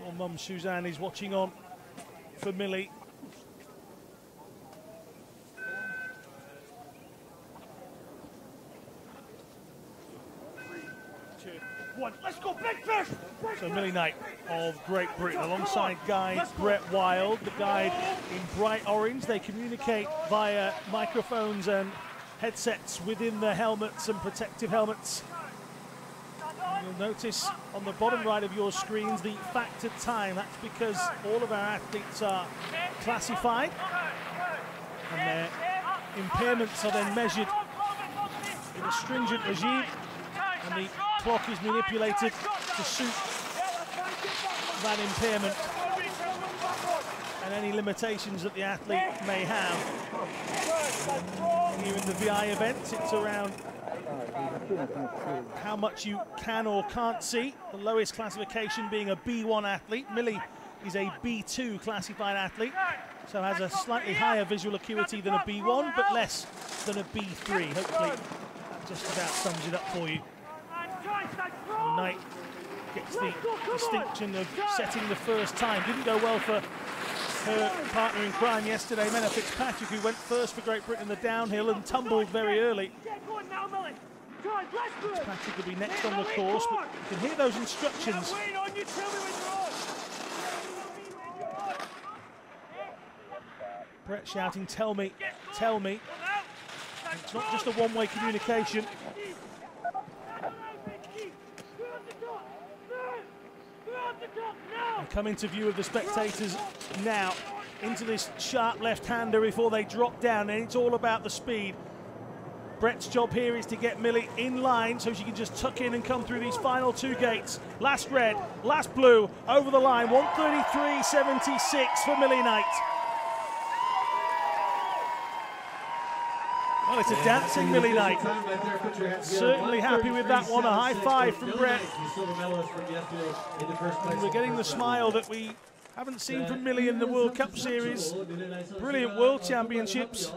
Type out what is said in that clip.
Well, Mum Suzanne is watching on for Millie. One. Let's go, big fish! So! Millie Knight of Great Britain alongside guide Brett Wild, the guide in bright orange. They communicate via microphones and headsets within the helmets and protective helmets. You'll notice on the bottom right of your screens the factored time. That's because all of our athletes are classified and their impairments are then measured in a stringent regime and the clock is manipulated to suit that impairment and any limitations that the athlete may have. Here in the VI events, it's around how much you can or can't see. The lowest classification being a B1 athlete. Millie is a B2 classified athlete, so has a slightly higher visual acuity than a B1, but less than a B3. Hopefully, that just about sums it up for you. Knight gets the distinction of setting the first time. Didn't go well for her partner in crime yesterday, Menna Fitzpatrick, who went first for Great Britain in the downhill and tumbled very early. Get going now, Millie. Come on, let's go. Patrick will be next on the course, but you can hear those instructions. Brett shouting, tell me, tell me. It's not just a one-way communication. And come into view of the spectators now into this sharp left-hander before they drop down, and it's all about the speed. Brett's job here is to get Millie in line so she can just tuck in and come through these final two gates. Last red, last blue, over the line, 133.76 for Millie Knight. Well, it's a dancing Millie Knight. Certainly happy with that one. A high five from Brett. And we're getting the smile that we haven't seen from Millie in the World Cup Series. Brilliant World Championships.